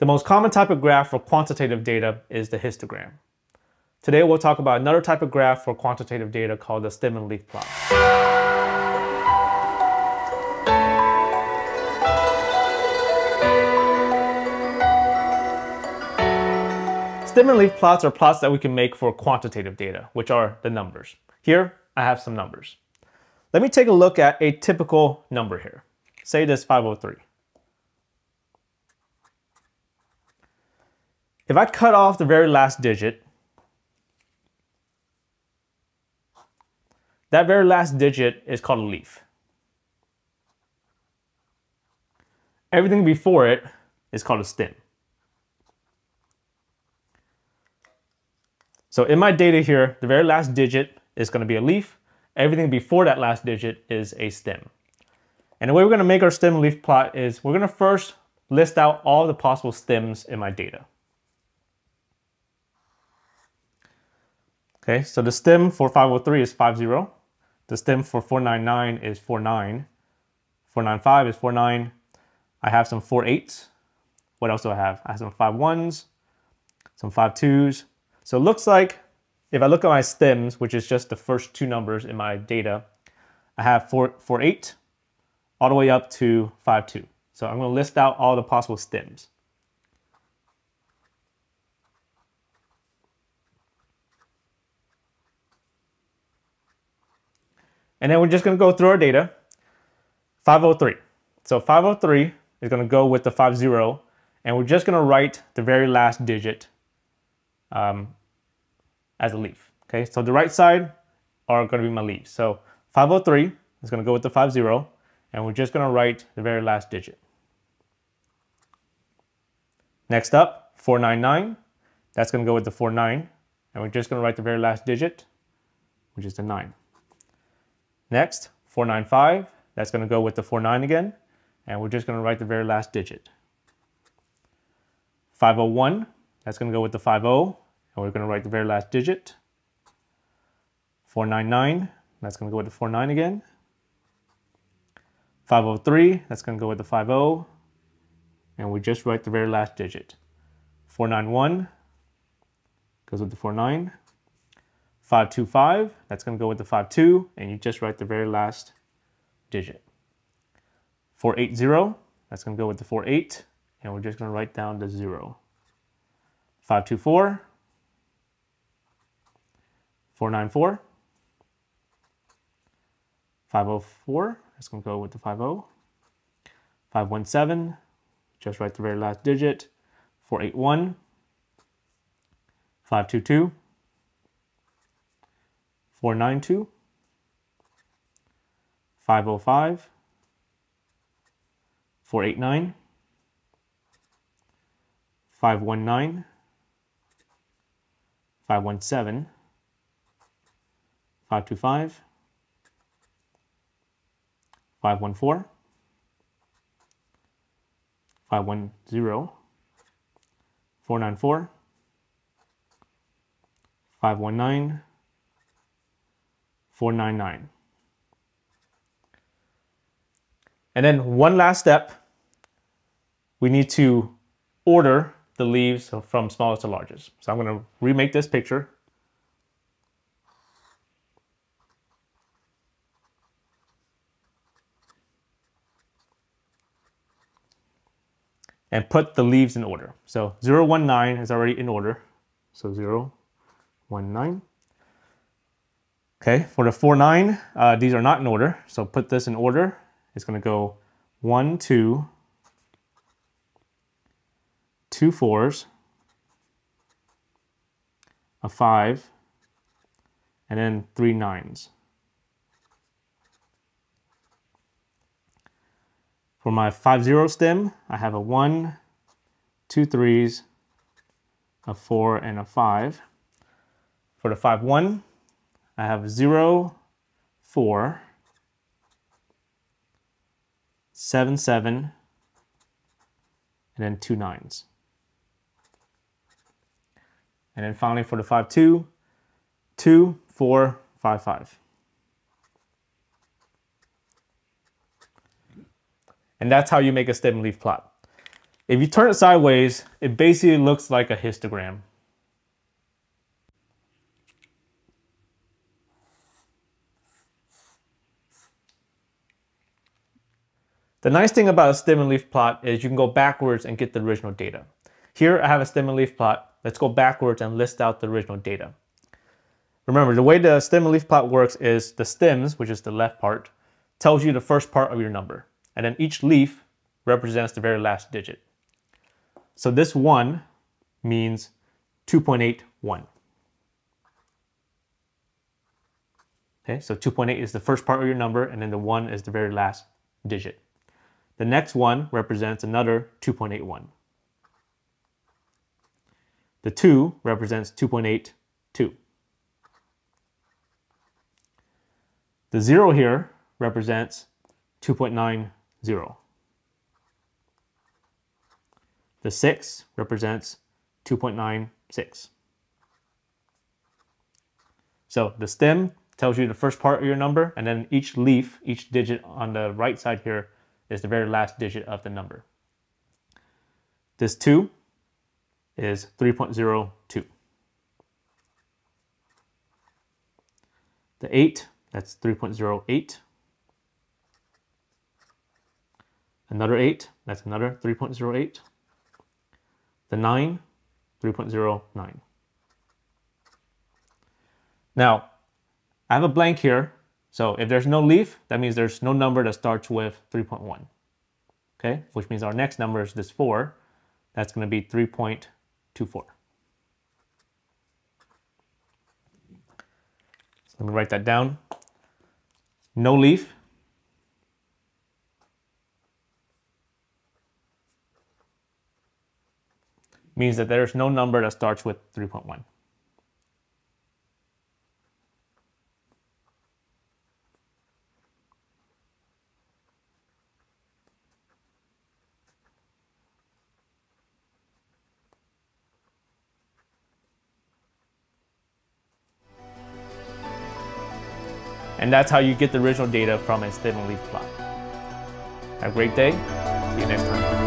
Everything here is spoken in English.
The most common type of graph for quantitative data is the histogram. Today we'll talk about another type of graph for quantitative data called the stem and leaf plot. Stem and leaf plots are plots that we can make for quantitative data, which are the numbers. Here, I have some numbers. Let me take a look at a typical number here. Say this 503. If I cut off the very last digit, that very last digit is called a leaf. Everything before it is called a stem. So in my data here, the very last digit is going to be a leaf. Everything before that last digit is a stem. And the way we're going to make our stem leaf plot is we're going to first list out all the possible stems in my data. Okay, so the stem for 503 is 50. The stem for 499 is 49. 495 is 49. I have some 48s. What else do I have? I have some 51s, some 52s. So it looks like if I look at my stems, which is just the first two numbers in my data, I have 4, 48 all the way up to 52. So I'm going to list out all the possible stems. And then we're just going to go through our data. 503. So 503 is going to go with the 50, and we're just going to write the very last digit um, as a leaf. Okay, so the right side are going to be my leaves. So 503 is going to go with the 50, and we're just going to write the very last digit. Next up, 499. That's going to go with the 49, and we're just going to write the very last digit, which is the 9. Next, 495, that's going to go with the 49 again, and we're just going to write the very last digit. 501, that's going to go with the 50, and we're going to write the very last digit. 499, that's going to go with the 49 again. 503, that's going to go with the 50, and we just write the very last digit. 491 goes with the 49. 525, that's going to go with the 52, and you just write the very last digit. 480, that's going to go with the 48, and we're just going to write down the 0. 524, 494, 504, that's going to go with the 50. 517, just write the very last digit. 481, 522, 492, 505, 489, 519, 517, 525, 514, 510, 494, 519, 499. And then one last step, we need to order the leaves from smallest to largest. So I'm going to remake this picture. And put the leaves in order. So 019 is already in order. So 019. Okay, for the 4, 9, uh, these are not in order. So put this in order. It's going to go 1, 2, two fours, a 5, and then three nines. For my 5-0 stem, I have a 1, two threes, a 4, and a 5. For the 5-1, I have 0, 4, 7, 7, and then two nines. And then finally for the 5, 2, 2, 4, 5, 5. And that's how you make a stem leaf plot. If you turn it sideways, it basically looks like a histogram. The nice thing about a stem and leaf plot is you can go backwards and get the original data. Here I have a stem and leaf plot. Let's go backwards and list out the original data. Remember, the way the stem and leaf plot works is the stems, which is the left part, tells you the first part of your number. And then each leaf represents the very last digit. So this 1 means 2.81. Okay, so 2.8 is the first part of your number, and then the 1 is the very last digit. The next one represents another 2.81. The 2 represents 2.82. The 0 here represents 2.90. The 6 represents 2.96. So the stem tells you the first part of your number, and then each leaf, each digit on the right side here is the very last digit of the number. This 2 is 3.02. The 8, that's 3.08. Another 8, that's another 3.08 the 9, 3.09. Now, I have a blank here. So if there's no leaf, that means there's no number that starts with 3.1. Okay, which means our next number is this 4. That's going to be 3.24. So let me write that down. No leaf, means that there's no number that starts with 3.1. And that's how you get the original data from a stem and leaf plot. Have a great day. See you next time.